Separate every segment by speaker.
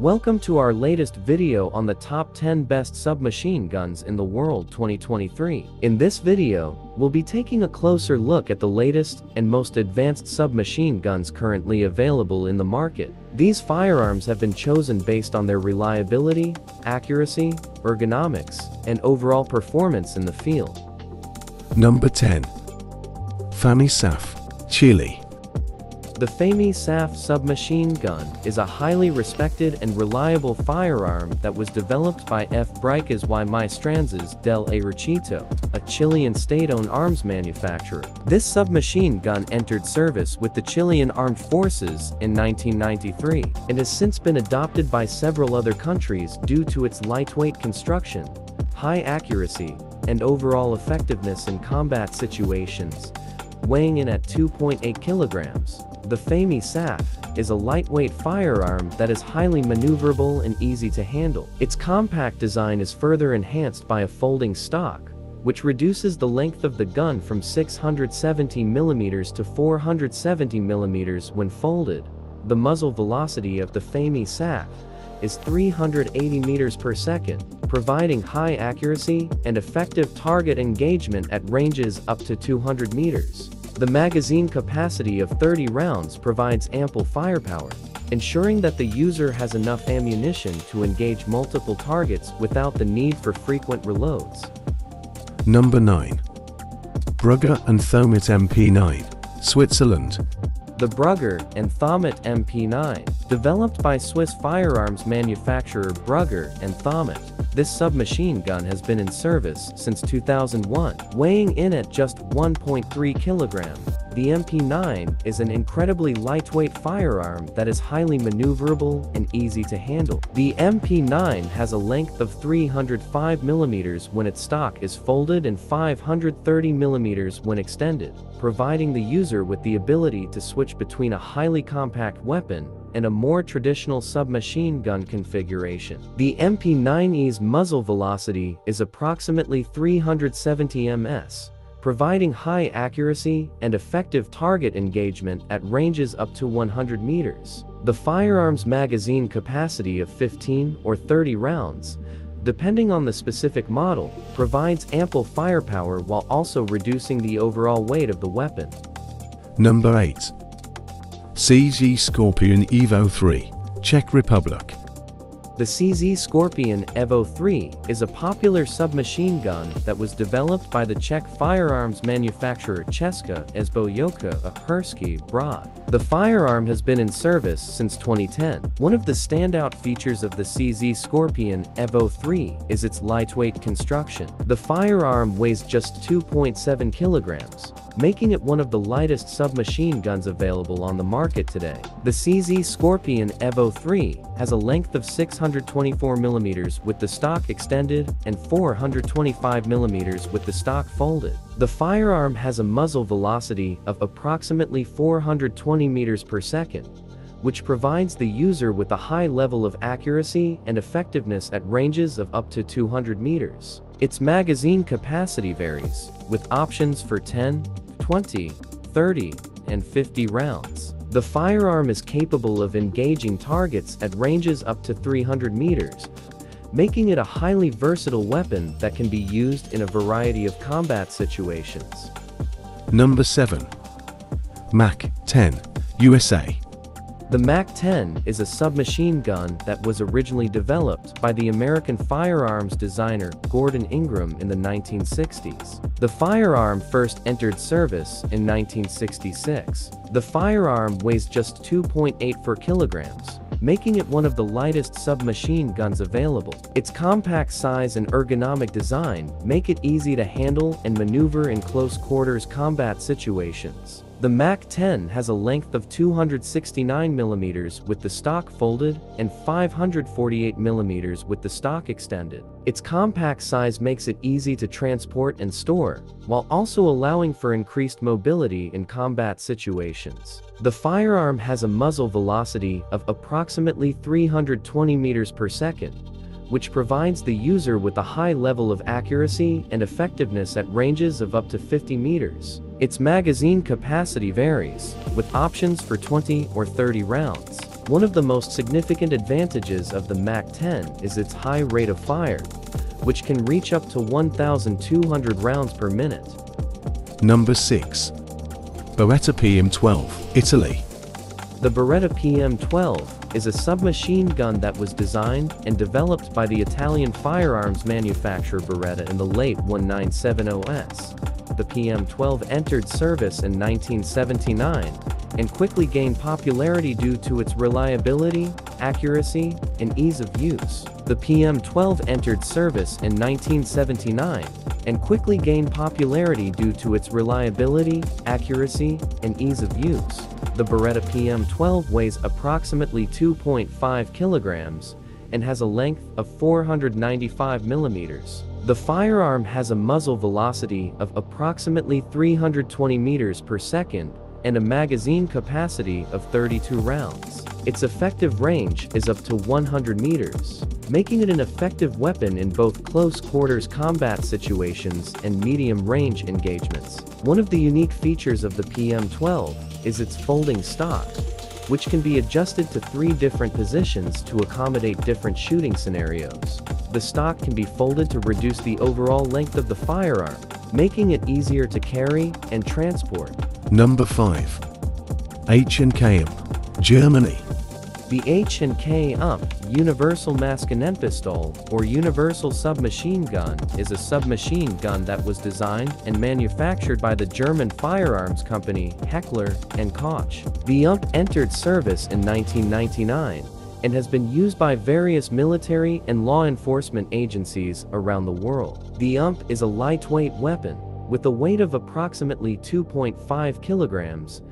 Speaker 1: Welcome to our latest video on the top 10 best submachine guns in the world 2023. In this video, we'll be taking a closer look at the latest and most advanced submachine guns currently available in the market. These firearms have been chosen based on their reliability, accuracy, ergonomics, and overall performance in the field.
Speaker 2: Number 10. Fami Saf, Chile.
Speaker 1: The FAMI SAF submachine gun is a highly respected and reliable firearm that was developed by Fábricas y Maestranzas del Ejército, a Chilean state-owned arms manufacturer. This submachine gun entered service with the Chilean Armed Forces in 1993 and has since been adopted by several other countries due to its lightweight construction, high accuracy, and overall effectiveness in combat situations, weighing in at 2.8 kilograms. The FAMI SAF is a lightweight firearm that is highly maneuverable and easy to handle. Its compact design is further enhanced by a folding stock, which reduces the length of the gun from 670 mm to 470 mm when folded. The muzzle velocity of the FAMI SAF is 380 meters per second, providing high accuracy and effective target engagement at ranges up to 200 meters. The magazine capacity of 30 rounds provides ample firepower, ensuring that the user has enough ammunition to engage multiple targets without the need for frequent reloads.
Speaker 2: Number 9. Brugger and Thomet MP9, Switzerland.
Speaker 1: The Brugger and Thomet MP9, developed by Swiss firearms manufacturer Brugger and Thomet, this submachine gun has been in service since 2001, weighing in at just 1.3 kilogram. The MP9 is an incredibly lightweight firearm that is highly maneuverable and easy to handle. The MP9 has a length of 305 mm when its stock is folded and 530 mm when extended, providing the user with the ability to switch between a highly compact weapon and a more traditional submachine gun configuration. The MP9E's muzzle velocity is approximately 370 ms, providing high accuracy and effective target engagement at ranges up to 100 meters. The firearm's magazine capacity of 15 or 30 rounds, depending on the specific model, provides ample firepower while also reducing the overall weight of the weapon.
Speaker 2: Number 8. CZ Scorpion Evo 3, Czech Republic.
Speaker 1: The CZ Scorpion Evo 3 is a popular submachine gun that was developed by the Czech firearms manufacturer Česká zbrojovka Uherský Brod. The firearm has been in service since 2010. One of the standout features of the CZ Scorpion Evo 3 is its lightweight construction. The firearm weighs just 2.7 kilograms, making it one of the lightest submachine guns available on the market today. The CZ Scorpion Evo 3 has a length of 624mm with the stock extended and 425mm with the stock folded. The firearm has a muzzle velocity of approximately 420 meters per second, which provides the user with a high level of accuracy and effectiveness at ranges of up to 200 meters. Its magazine capacity varies, with options for 10, 20, 30, and 50 rounds. The firearm is capable of engaging targets at ranges up to 300 meters, making it a highly versatile weapon that can be used in a variety of combat situations.
Speaker 2: Number 7. MAC 10, USA.
Speaker 1: The MAC-10 is a submachine gun that was originally developed by the American firearms designer Gordon Ingram in the 1960s. The firearm first entered service in 1966. The firearm weighs just 2.84 kilograms, making it one of the lightest submachine guns available. Its compact size and ergonomic design make it easy to handle and maneuver in close quarters combat situations. The MAC-10 has a length of 269mm with the stock folded and 548mm with the stock extended. Its compact size makes it easy to transport and store, while also allowing for increased mobility in combat situations. The firearm has a muzzle velocity of approximately 320 meters per second, which provides the user with a high level of accuracy and effectiveness at ranges of up to 50 meters. Its magazine capacity varies, with options for 20 or 30 rounds. One of the most significant advantages of the MAC-10 is its high rate of fire, which can reach up to 1,200 rounds per minute.
Speaker 2: Number 6. Beretta PM12, Italy.
Speaker 1: The Beretta PM12 is a submachine gun that was designed and developed by the Italian firearms manufacturer Beretta in the late 1970s. The PM12 entered service in 1979 and quickly gained popularity due to its reliability, accuracy, and ease of use. The PM12 entered service in 1979 and quickly gained popularity due to its reliability, accuracy, and ease of use. The Beretta PM12 weighs approximately 2.5 kilograms and has a length of 495 millimeters. The firearm has a muzzle velocity of approximately 320 meters per second and a magazine capacity of 32 rounds. Its effective range is up to 100 meters, making it an effective weapon in both close quarters combat situations and medium range engagements. One of the unique features of the PM12 is its folding stock, which can be adjusted to three different positions to accommodate different shooting scenarios. The stock can be folded to reduce the overall length of the firearm, making it easier to carry and transport.
Speaker 2: Number 5. H&K UMP, Germany.
Speaker 1: The H&K UMP Universal Maschinenpistole or Universal Submachine Gun is a submachine gun that was designed and manufactured by the German firearms company Heckler & Koch. The UMP entered service in 1999 and has been used by various military and law enforcement agencies around the world. The UMP is a lightweight weapon with a weight of approximately 2.5 kilograms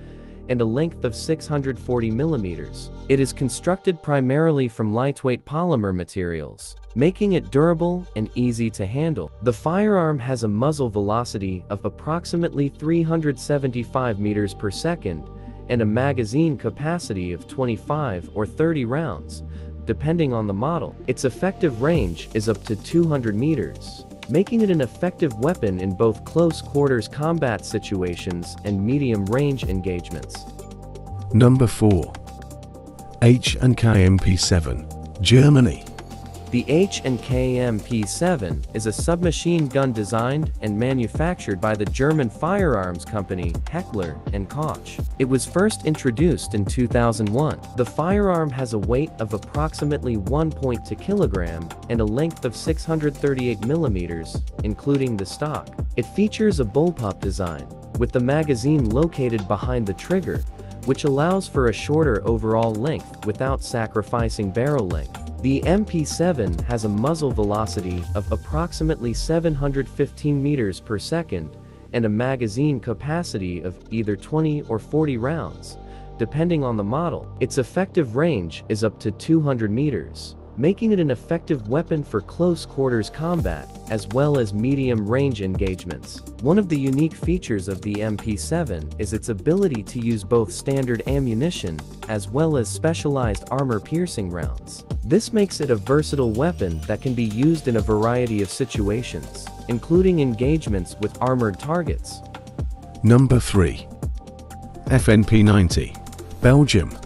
Speaker 1: and a length of 640 millimeters. It is constructed primarily from lightweight polymer materials, making it durable and easy to handle. The firearm has a muzzle velocity of approximately 375 meters per second and a magazine capacity of 25 or 30 rounds, depending on the model. Its effective range is up to 200 meters making it an effective weapon in both close quarters combat situations and medium range engagements.
Speaker 2: Number 4. H&K MP7, Germany.
Speaker 1: The H&K MP7 is a submachine gun designed and manufactured by the German firearms company Heckler & Koch. It was first introduced in 2001. The firearm has a weight of approximately 1.2 kg and a length of 638 mm, including the stock. It features a bullpup design, with the magazine located behind the trigger, which allows for a shorter overall length without sacrificing barrel length. The MP7 has a muzzle velocity of approximately 715 meters per second and a magazine capacity of either 20 or 40 rounds, depending on the model. Its effective range is up to 200 meters making it an effective weapon for close quarters combat, as well as medium range engagements. One of the unique features of the MP7 is its ability to use both standard ammunition, as well as specialized armor-piercing rounds. This makes it a versatile weapon that can be used in a variety of situations, including engagements with armored targets.
Speaker 2: Number 3. FN P90, Belgium.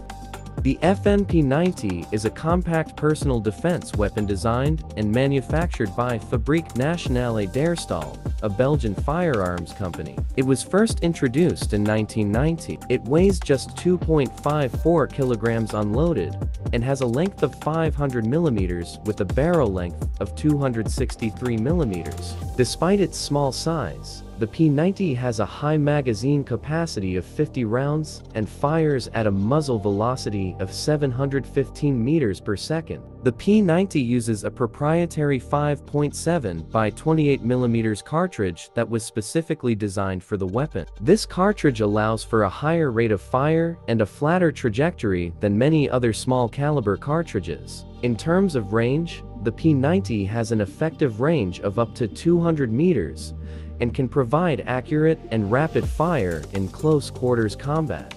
Speaker 1: The FN P90 is a compact personal defense weapon designed and manufactured by Fabrique Nationale d'Herstal, a Belgian firearms company. It was first introduced in 1990. It weighs just 2.54 kilograms unloaded and has a length of 500 millimeters with a barrel length of 263 millimeters. Despite its small size, the P90 has a high magazine capacity of 50 rounds and fires at a muzzle velocity of 715 meters per second. The P90 uses a proprietary 5.7 by 28 millimeters cartridge that was specifically designed for the weapon. This cartridge allows for a higher rate of fire and a flatter trajectory than many other small caliber cartridges. In terms of range, the P90 has an effective range of up to 200 meters, and can provide accurate and rapid fire in close quarters combat.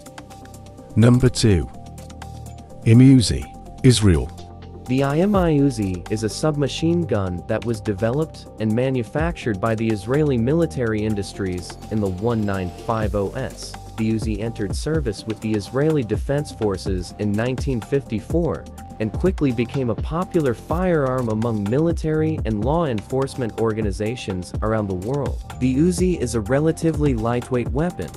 Speaker 2: Number 2. IMI Uzi, Israel.
Speaker 1: The IMI Uzi is a submachine gun that was developed and manufactured by the Israeli military industries in the 1950s. the Uzi entered service with the Israeli Defense Forces in 1954 and quickly became a popular firearm among military and law enforcement organizations around the world. The Uzi is a relatively lightweight weapon,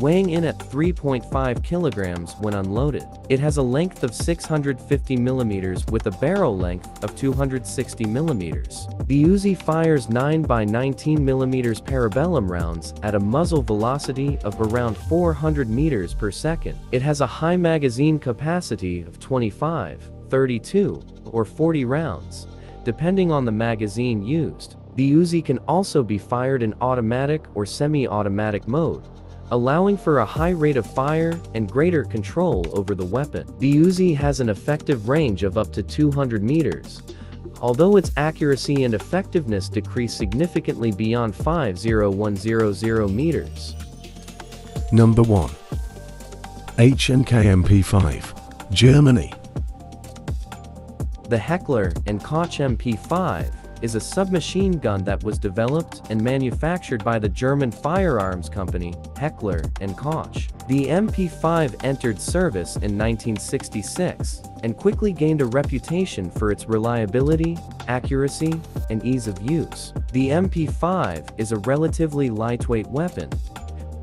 Speaker 1: weighing in at 3.5 kilograms when unloaded. It has a length of 650 millimeters with a barrel length of 260 millimeters. The Uzi fires 9 by 19 millimeters parabellum rounds at a muzzle velocity of around 400 meters per second. It has a high magazine capacity of 25, 32, or 40 rounds, depending on the magazine used. The Uzi can also be fired in automatic or semi-automatic mode, allowing for a high rate of fire and greater control over the weapon. The Uzi has an effective range of up to 200 meters, although its accuracy and effectiveness decrease significantly beyond 50100 meters.
Speaker 2: Number 1. H&K MP5, Germany.
Speaker 1: The Heckler & Koch MP5 is a submachine gun that was developed and manufactured by the German firearms company Heckler & Koch. The MP5 entered service in 1966 and quickly gained a reputation for its reliability, accuracy, and ease of use. The MP5 is a relatively lightweight weapon,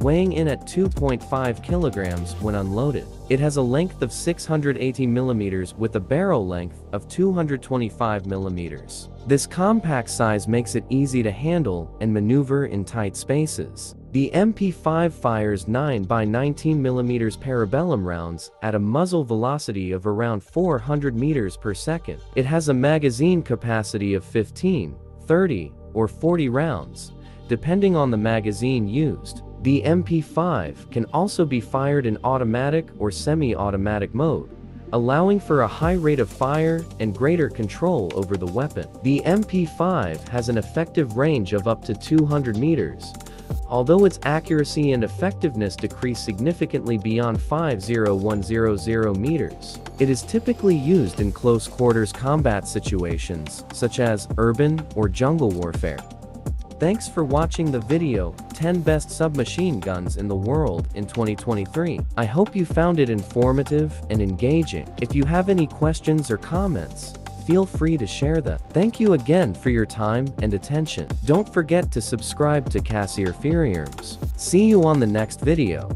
Speaker 1: weighing in at 2.5 kilograms when unloaded. It has a length of 680 millimeters with a barrel length of 225 millimeters. This compact size makes it easy to handle and maneuver in tight spaces. The MP5 fires 9 by 19 millimeters parabellum rounds at a muzzle velocity of around 400 meters per second. It has a magazine capacity of 15, 30, or 40 rounds, depending on the magazine used. The MP5 can also be fired in automatic or semi-automatic mode, allowing for a high rate of fire and greater control over the weapon. The MP5 has an effective range of up to 200 meters, although its accuracy and effectiveness decrease significantly beyond 50100 meters. It is typically used in close quarters combat situations, such as urban or jungle warfare. Thanks for watching the video, 10 best submachine guns in the world in 2023. I hope you found it informative and engaging. If you have any questions or comments, feel free to share them. Thank you again for your time and attention. Don't forget to subscribe to Cassier Firearms. See you on the next video.